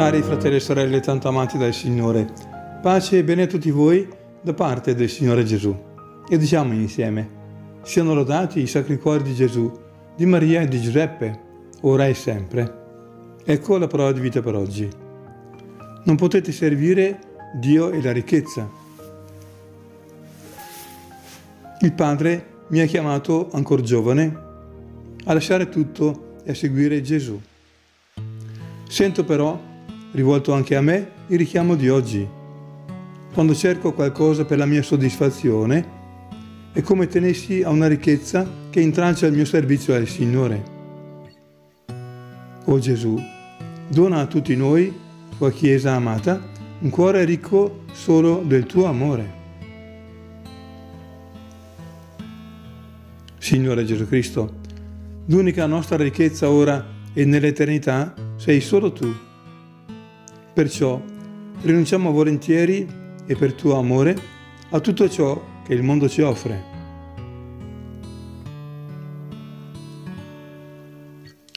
Cari fratelli e sorelle tanto amati dal Signore, pace e bene a tutti voi da parte del Signore Gesù. E diciamo insieme, siano lodati i sacri cuori di Gesù, di Maria e di Giuseppe, ora e sempre. Ecco la parola di vita per oggi. Non potete servire Dio e la ricchezza. Il Padre mi ha chiamato ancora giovane a lasciare tutto e a seguire Gesù. Sento però rivolto anche a me il richiamo di oggi. Quando cerco qualcosa per la mia soddisfazione, è come tenessi a una ricchezza che intrancia il mio servizio al Signore. O Gesù, dona a tutti noi, tua Chiesa amata, un cuore ricco solo del tuo amore. Signore Gesù Cristo, l'unica nostra ricchezza ora e nell'eternità sei solo tu. Perciò rinunciamo volentieri e per tuo amore a tutto ciò che il mondo ci offre.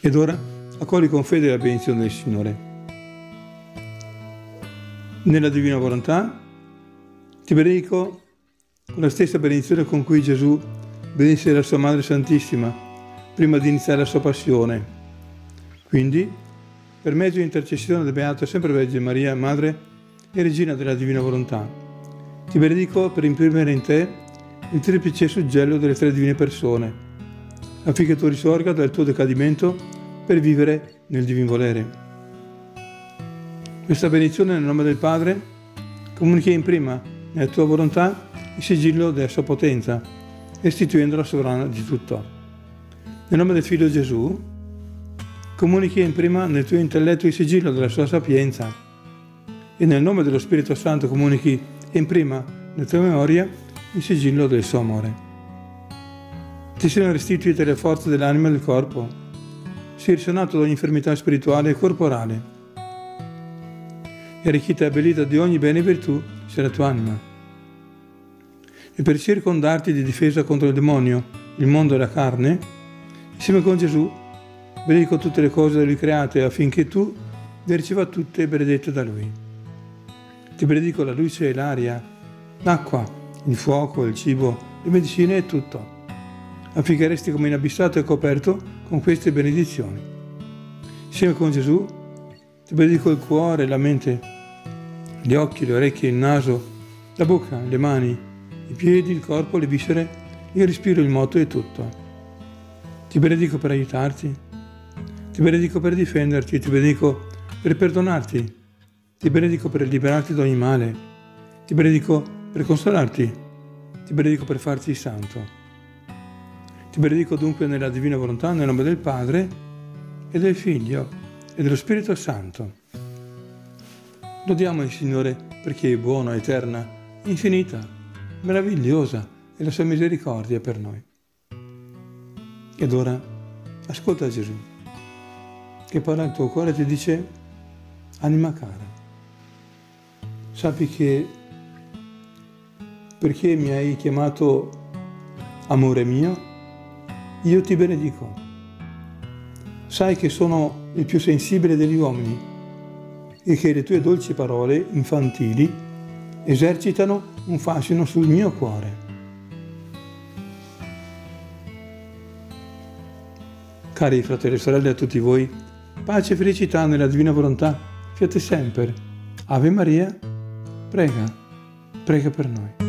Ed ora accogli con fede la benedizione del Signore. Nella divina volontà ti benedico con la stessa benedizione con cui Gesù benedisse la sua Madre Santissima prima di iniziare la sua passione. Quindi per mezzo di intercessione del Beato sempre Vergine Maria, Madre e Regina della Divina Volontà. Ti benedico per imprimere in te il triplice suggello delle tre divine persone, affinché tu risorga dal tuo decadimento per vivere nel divin volere. Questa benedizione nel nome del Padre comunichi in prima nella tua volontà il sigillo della sua potenza, istituendola sovrana di tutto. Nel nome del Figlio Gesù, comunichi in prima nel tuo intelletto il sigillo della sua sapienza e nel nome dello Spirito Santo comunichi in prima nella tua memoria il sigillo del suo amore. Ti siano restituite le forze dell'anima e del corpo, sii risanato da ogni infermità spirituale e corporale, e arricchita e abbellita di ogni bene e virtù sia la tua anima. E per circondarti di difesa contro il demonio, il mondo e la carne, insieme con Gesù benedico tutte le cose da lui create affinché tu le riceva tutte benedette da lui. Ti benedico la luce e l'aria, l'acqua, il fuoco, il cibo, le medicine e tutto, affinché resti come inabissato e coperto con queste benedizioni. Insieme con Gesù ti benedico il cuore, la mente, gli occhi, le orecchie, il naso, la bocca, le mani, i piedi, il corpo, le viscere, il respiro, il moto e tutto. Ti benedico per aiutarti, ti benedico per difenderti, ti benedico per perdonarti, ti benedico per liberarti da ogni male, ti benedico per consolarti, ti benedico per farti santo. Ti benedico dunque nella divina volontà, nel nome del Padre e del Figlio e dello Spirito Santo. Lodiamo il Signore perché è buono, eterna, infinita, meravigliosa è la sua misericordia per noi. Ed ora ascolta Gesù che parla al tuo cuore e ti dice, anima cara, sappi che perché mi hai chiamato amore mio, io ti benedico. Sai che sono il più sensibile degli uomini e che le tue dolci parole infantili esercitano un fascino sul mio cuore. Cari fratelli e sorelle a tutti voi, Pace e felicità nella divina volontà, fiate sempre. Ave Maria, prega, prega per noi.